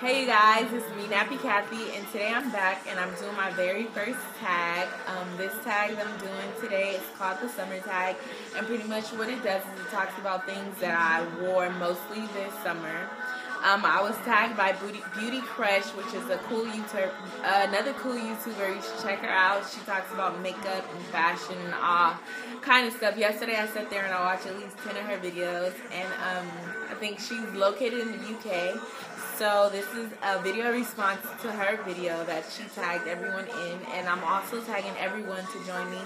Hey you guys, it's me Nappy Cathy and today I'm back and I'm doing my very first tag. Um, this tag that I'm doing today is called the summer tag and pretty much what it does is it talks about things that I wore mostly this summer. Um, I was tagged by Beauty, Beauty Crush, which is a cool YouTuber, uh, another cool YouTuber. You should check her out. She talks about makeup and fashion and all kind of stuff. Yesterday I sat there and I watched at least 10 of her videos and um, I think she's located in the UK. So this is a video response to her video that she tagged everyone in, and I'm also tagging everyone to join me.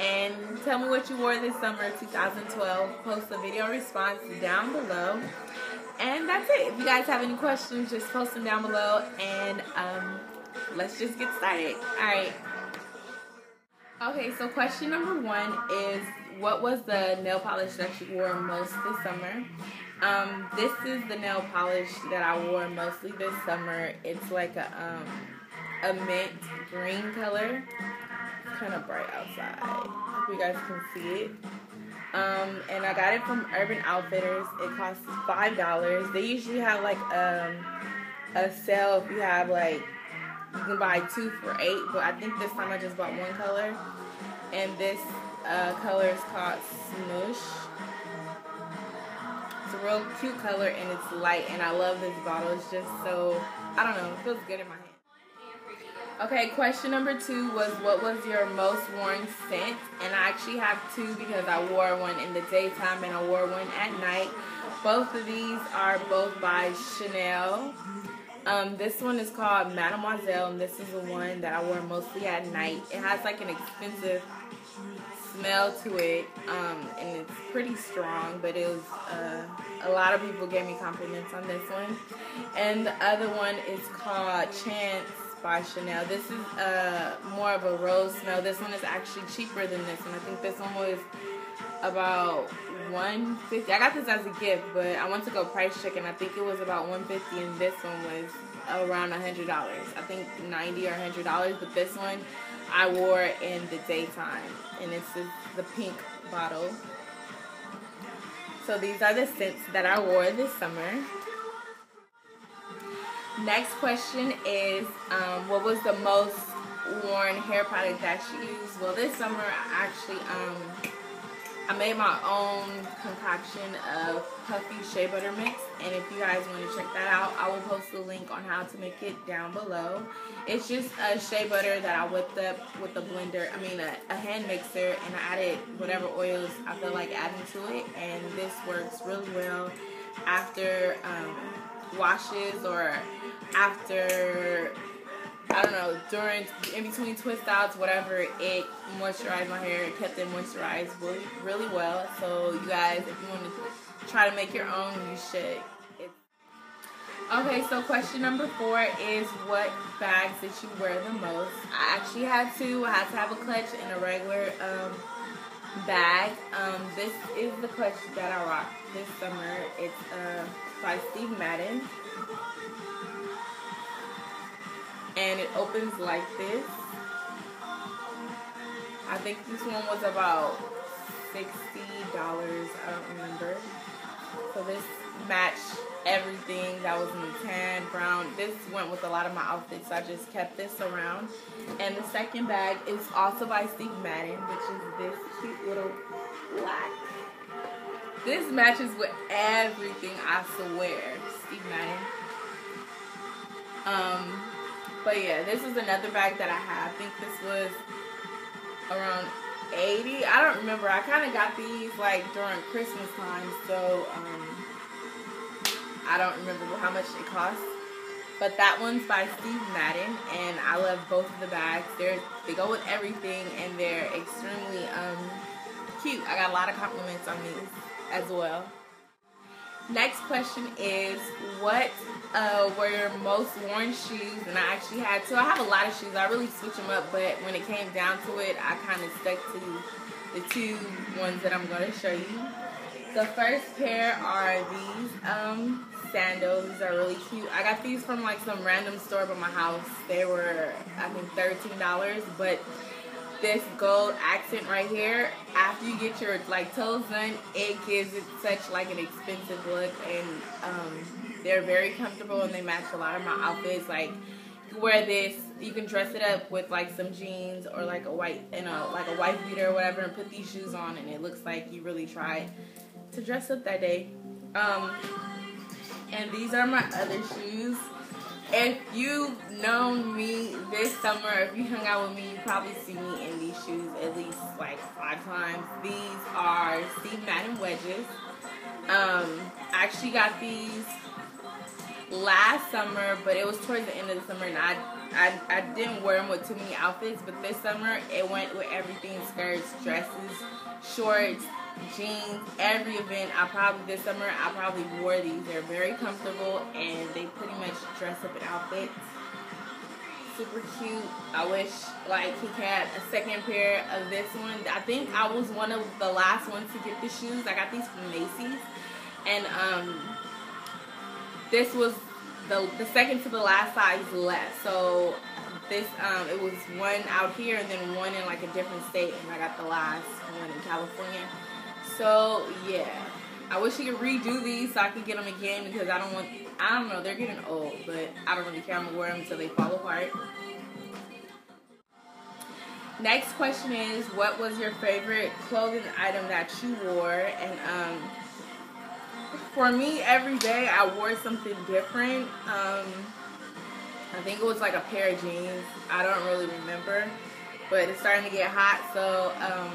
And tell me what you wore this summer 2012. Post a video response down below. And that's it. If you guys have any questions, just post them down below, and um, let's just get started. All right. Okay, so question number one is what was the nail polish that you wore most this summer? Um, this is the nail polish that I wore mostly this summer. It's like a um, a mint green color. It's kind of bright outside. Hope you guys can see it. Um, and I got it from Urban Outfitters. It costs five dollars. They usually have like um, a sale if you have like you can buy two for eight, but I think this time I just bought one color. And this uh, color is called Smoosh. It's a real cute color and it's light and I love this bottle. It's just so, I don't know, it feels good in my hand. Okay, question number two was what was your most worn scent? And I actually have two because I wore one in the daytime and I wore one at night. Both of these are both by Chanel. Um, this one is called Mademoiselle, and this is the one that I wear mostly at night. It has like an expensive smell to it, um, and it's pretty strong, but it was, uh, a lot of people gave me compliments on this one. And the other one is called Chance by Chanel. This is uh, more of a rose smell. This one is actually cheaper than this one. I think this one was about 150 I got this as a gift, but I went to go price check and I think it was about 150 and this one was around $100. I think 90 or $100, but this one I wore in the daytime and it's the pink bottle. So these are the scents that I wore this summer. Next question is, um, what was the most worn hair product that you used? Well, this summer I actually um, I made my own concoction of puffy shea butter mix and if you guys want to check that out I will post the link on how to make it down below. It's just a shea butter that I whipped up with a blender I mean a, a hand mixer and I added whatever oils I feel like adding to it and this works really well after um, washes or after I don't know, during, in between twist outs, whatever, it moisturized my hair. It kept it moisturized really, really well. So you guys, if you want to try to make your own, you should. Okay, so question number four is what bags did you wear the most? I actually had two. I had to have a clutch and a regular um, bag. Um, this is the clutch that I rocked this summer. It's uh, by Steve Madden. And it opens like this. I think this one was about $60. I don't remember. So this matched everything that was in the tan, brown. This went with a lot of my outfits. So I just kept this around. And the second bag is also by Steve Madden, which is this cute little black. This matches with everything I swear. Steve Madden. Um, but yeah, this is another bag that I have. I think this was around 80. I don't remember. I kind of got these like during Christmas time, so um, I don't remember how much it cost. But that one's by Steve Madden, and I love both of the bags. They're they go with everything, and they're extremely um, cute. I got a lot of compliments on these as well. Next question is what uh, were your most worn shoes? And I actually had two. I have a lot of shoes. I really switch them up, but when it came down to it, I kind of stuck to the two ones that I'm going to show you. The first pair are these um, sandals. These are really cute. I got these from like some random store by my house. They were, I think, $13, but this gold accent right here, after you get your like toes done, it gives it such like an expensive look and um, They're very comfortable and they match a lot of my outfits. Like you wear this, you can dress it up with like some jeans or like a white, you know, like a white beater or whatever, and put these shoes on, and it looks like you really tried to dress up that day. Um, and these are my other shoes. If you've known me this summer, if you hung out with me, you probably see me in these shoes at least like five times. These are Steve Madden wedges. Um, I actually got these last summer, but it was towards the end of the summer, and I, I, I didn't wear them with too many outfits. But this summer, it went with everything: skirts, dresses, shorts, jeans. Every event, I probably this summer, I probably wore these. They're very comfortable, and they pretty much dress up an outfit. Super cute. I wish like he had a second pair of this one. I think I was one of the last ones to get the shoes. I got these from Macy's, and um this was the the second to the last size left. So this um it was one out here and then one in like a different state and I got the last one in California. So yeah. I wish you could redo these so I could get them again because I don't want I don't know, they're getting old, but I don't really care. I'm gonna wear them until they fall apart. Next question is what was your favorite clothing item that you wore and um for me, every day I wore something different. Um, I think it was like a pair of jeans. I don't really remember, but it's starting to get hot. So um,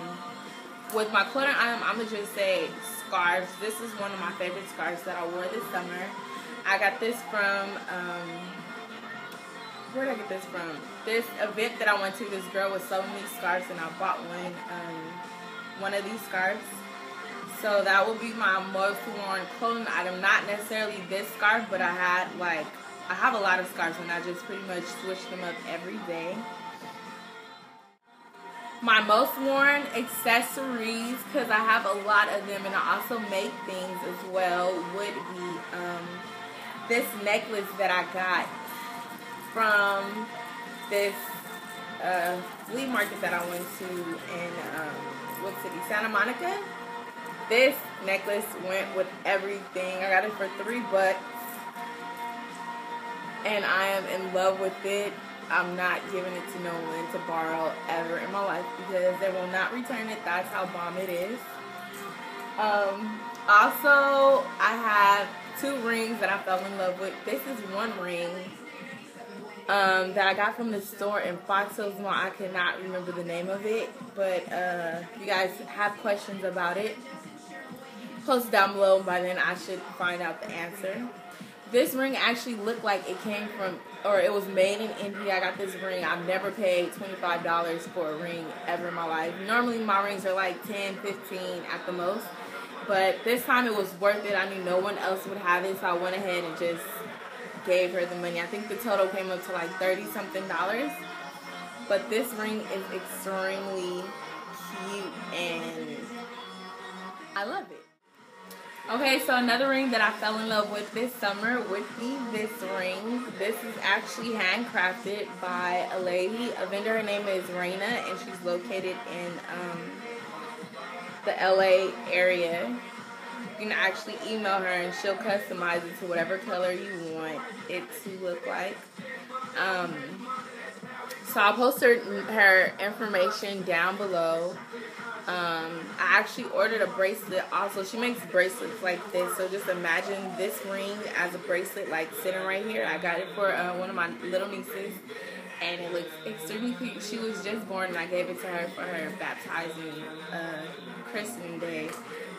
with my clothing item, I'm gonna just say scarves. This is one of my favorite scarves that I wore this summer. I got this from. Um, where did I get this from? This event that I went to, this girl was selling these scarves, and I bought one. Um, one of these scarves so that will be my most worn clothing item. Not necessarily this scarf, but I had like I have a lot of scarves and I just pretty much switch them up every day. My most worn accessories, because I have a lot of them and I also make things as well, would be um, this necklace that I got from this uh, flea market that I went to in um, what city? Santa Monica this necklace went with everything. I got it for three bucks. And I am in love with it. I'm not giving it to no one to borrow ever in my life because they will not return it. That's how bomb it is. Um, also, I have two rings that I fell in love with. This is one ring um, that I got from the store in Fox Hills Mall. I cannot remember the name of it, but uh, you guys have questions about it, post down below. By then, I should find out the answer. This ring actually looked like it came from, or it was made in India. I got this ring. I've never paid $25 for a ring ever in my life. Normally, my rings are like 10 15 at the most. But this time it was worth it. I knew no one else would have it, so I went ahead and just gave her the money. I think the total came up to like 30 something dollars. But this ring is extremely cute and I love it. Okay, so another ring that I fell in love with this summer would be this ring. This is actually handcrafted by a lady, a vendor. Her name is Raina, and she's located in um, the LA area. You can actually email her, and she'll customize it to whatever color you want it to look like. Um, so I'll post her, her information down below. Um, I actually ordered a bracelet also. She makes bracelets like this. So just imagine this ring as a bracelet like sitting right here. I got it for uh, one of my little nieces and it looks extremely cute. She was just born and I gave it to her for her baptizing uh, christening day.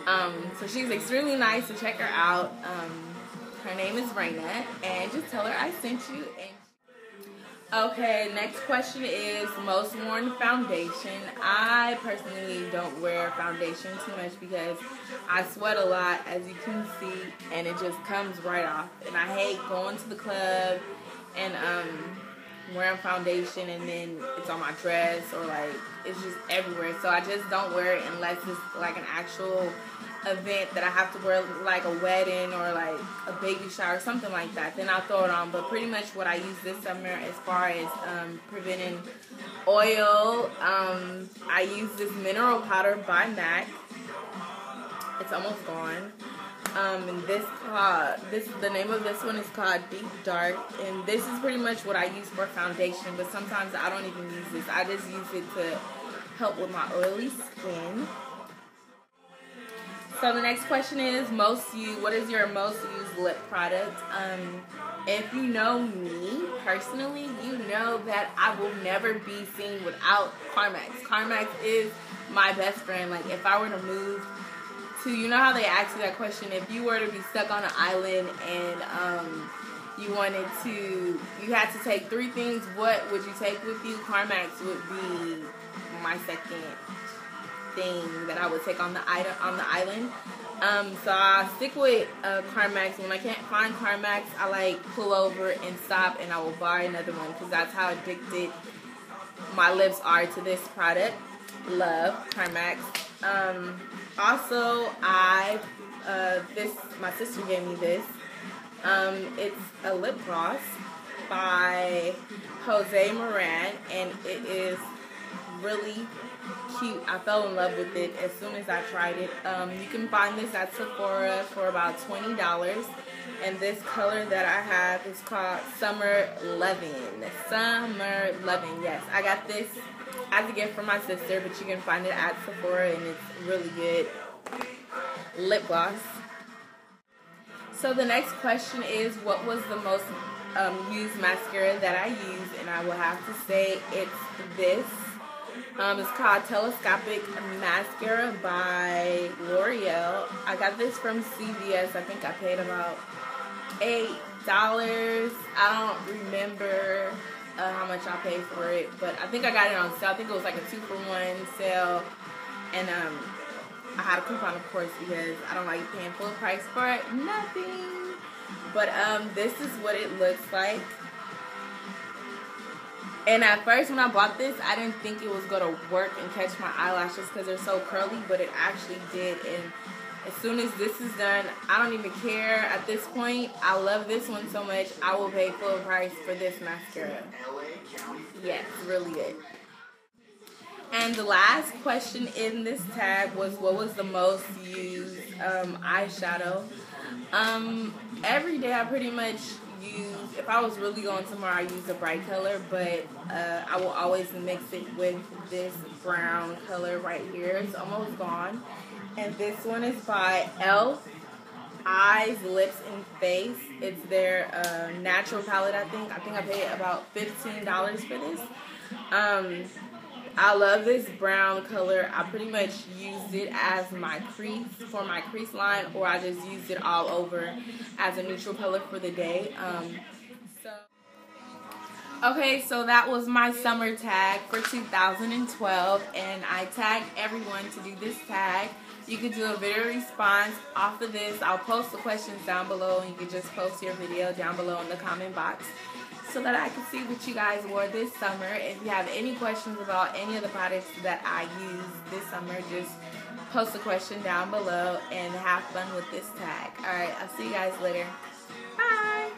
Um, so she's extremely nice So check her out. Um, her name is Raina and just tell her I sent you and Okay, next question is most worn foundation. I personally don't wear foundation too much because I sweat a lot, as you can see, and it just comes right off. And I hate going to the club and um, wearing foundation and then it's on my dress or like it's just everywhere. So I just don't wear it unless it's like an actual event that I have to wear like a wedding or like a baby shower, or something like that, then I'll throw it on. But pretty much what I use this summer as far as um, preventing oil, um, I use this mineral powder by MAC. It's almost gone. Um, and this called this the name of this one is called Deep Dark, and this is pretty much what I use for foundation. But sometimes I don't even use this. I just use it to help with my oily skin. So the next question is most used. What is your most used lip product? Um, if you know me personally, you know that I will never be seen without Carmex. Carmex is my best friend. Like if I were to move to, you know how they ask you that question, if you were to be stuck on an island and um, you wanted to, you had to take three things. What would you take with you? Carmex would be my second thing that I would take on the item on the island. Um, so I stick with uh, Carmex. When I can't find Carmex, I like pull over and stop, and I will buy another one because that's how addicted my lips are to this product. Love Carmex. Um, also, I uh, this my sister gave me this. Um, it's a lip gloss by Josie Maran, and it is really cute. I fell in love with it as soon as I tried it. Um, you can find this at Sephora for about $20. And this color that I have is called Summer Lovin'. Summer Lovin', yes. I got this as a gift from my sister, but you can find it at Sephora and it's really good lip gloss. So the next question is, what was the most um, used mascara that I used? And I will have to say it's this. Um, it's called Telescopic Mascara by L'Oreal. I got this from CVS. I think I paid about eight dollars. I don't remember uh, how much I paid for it, but I think I got it on sale. I think it was like a two for one sale, and um, I had a coupon, of course, because I don't like paying full price for it. nothing. But um, this is what it looks like. And at first, when I bought this, I didn't think it was gonna work and catch my eyelashes because they're so curly, but it actually did. And as soon as this is done, I don't even care at this point. I love this one so much, I will pay full price for this mascara. Yes, really good. And the last question in this tag was what was the most used um, eyeshadow? Um, every day I pretty much use, if I was really going somewhere, I use a bright color, but uh, I will always mix it with this brown color right here. It's almost gone. And this one is by e.l.f. Eyes, Lips, and Face. It's their uh, natural palette, I think. I think I paid about $15 for this. Um, I love this brown color. I pretty much used it as my crease for my crease line, or I just used it all over as a neutral color for the day. Um, so. Okay, so that was my summer tag for 2012, and I tagged everyone to do this tag. You can do a video response off of this. I'll post the questions down below, and you can just post your video down below in the comment box so that I can see what you guys wore this summer. If you have any questions about any of the products that I used this summer, just post a question down below and have fun with this tag. Alright, I'll see you guys later. Bye!